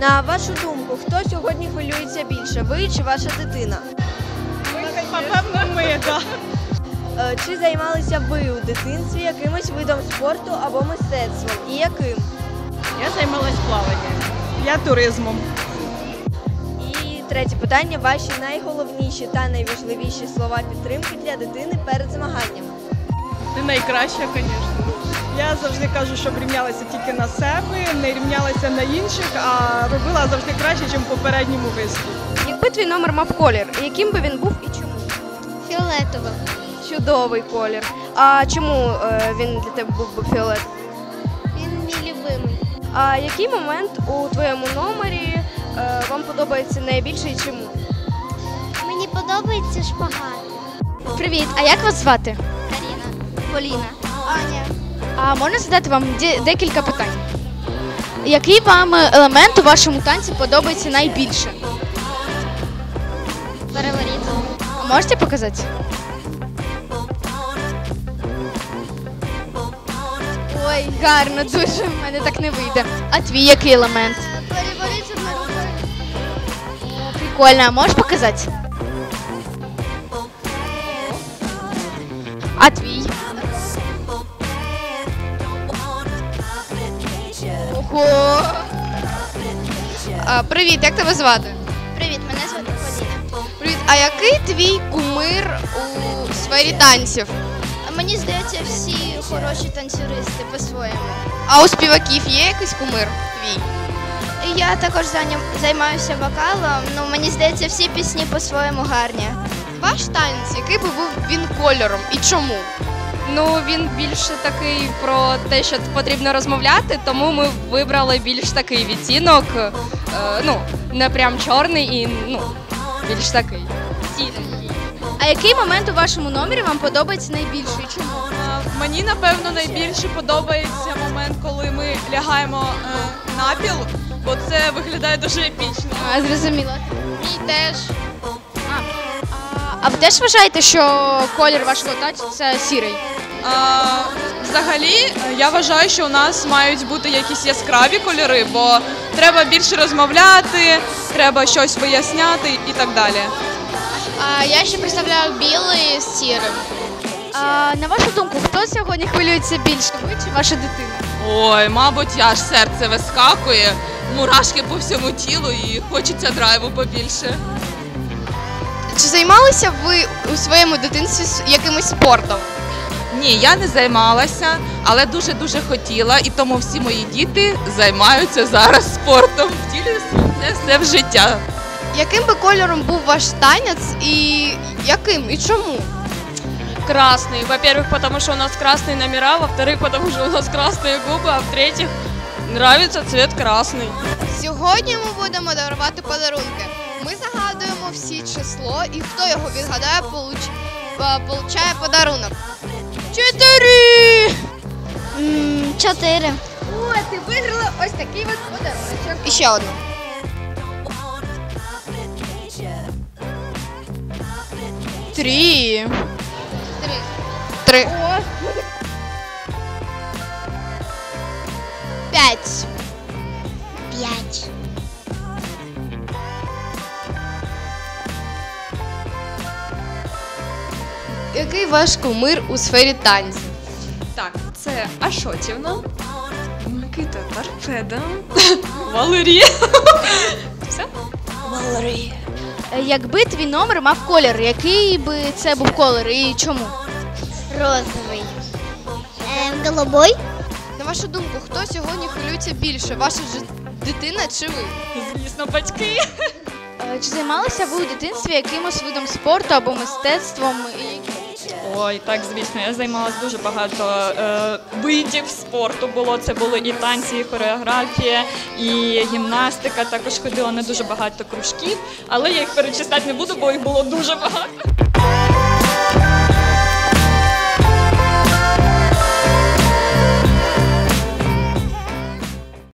На вашу думку, хто сьогодні хвилюється більше, ви чи ваша дитина? Напевно, ми, так. Е, Чи займалися ви у дитинстві якимось видом спорту або мистецтвом? І яким? Я займалась плаванням. Я туризмом. Третє питання: ваші найголовніші та найважливіші слова підтримки для дитини перед змаганням. Ти найкраща, звісно. Я завжди кажу, щоб рівнялася тільки на себе, не рівнялася на інших, а робила завжди краще, ніж в попередньому виступі. Якби твій номер мав колір, яким би він був і чому? Фіолетовим. Чудовий колір. А чому е, він для тебе був би фіолет? Він мій любимий. А який момент у твоєму номері подобається найбільше і чому? Мені подобається шпагат. Привіт, а як вас звати? Каріна. Поліна. Аня. А можна задати вам декілька питань? Який вам елемент у вашому танці подобається найбільше? Переворіт. А можете показати? Ой, гарно, дуже в мене так не вийде. А твій який елемент? Прикольно, а можеш показати? Твій? Ого! А, привіт, як тебе звати? Привіт, мене звати Поліна. Привіт, а який твій кумир у сфері танців? Мені здається, всі хороші танцюристи по-своєму. А у співаків є якийсь кумир твій? Я також займаюся вокалом, ну мені здається, всі пісні по-своєму гарні. Ваш танець, який би був він кольором і чому? Ну він більше такий про те, що потрібно розмовляти, тому ми вибрали більш такий відтінок. Е, ну, не прям чорний і ну, більш такий. Сірий. А який момент у вашому номері вам подобається найбільше і чому? Мені, напевно, найбільше подобається момент, коли ми лягаємо е, на піл, бо це виглядає дуже епічно. А, зрозуміло. Мій теж. А, а, а ви теж вважаєте, що колір вашого танцю це сірий? А, взагалі, я вважаю, що у нас мають бути якісь яскраві кольори, бо треба більше розмовляти, треба щось поясняти і так далі. А, я ще представляю білий з сірим. А, на вашу думку, хто сьогодні хвилюється більше? Ви чи ваша дитина? Ой, мабуть, аж серце вискакує, мурашки по всьому тілу і хочеться драйву побільше. Чи займалися ви у своєму дитинстві с- якимось спортом? Ні, я не займалася, але дуже дуже хотіла, і тому всі мої діти займаються зараз спортом, втілюють це все в життя. Яким би кольором був ваш танець і яким і чому? Красный. Во-первых, потому что у нас красные номера, во-вторых, потому что у нас красные губы, а в-третьих, нравится цвет красный. Сьогодні ми будемо дарувати подарунки. Ми загадуємо всі число, і хто його відгадає, получ... е, получає подарунок. Чотири! Чотири. О, ти виграла ось такий от подарунок. І ще одну. Три. Три. Три. Який ваш кумир у сфері танців? Так, це Ашотівна, Микита Торпеда, Валерія. Все? Е, Якби твій номер мав колір, який би це був колір і чому? Розовий. Ем, голубой. На вашу думку, хто сьогодні хвилюється більше? Ваша ж дитина чи ви? Звісно, батьки. Е, Чи займалися ви у дитинстві якимось видом спорту або мистецтвом? І... Ой, так, звісно, я займалася дуже багато е, видів спорту було. Це були і танці, і хореографія, і гімнастика. Також ходила на дуже багато кружків, але я їх перечислять не буду, бо їх було дуже багато.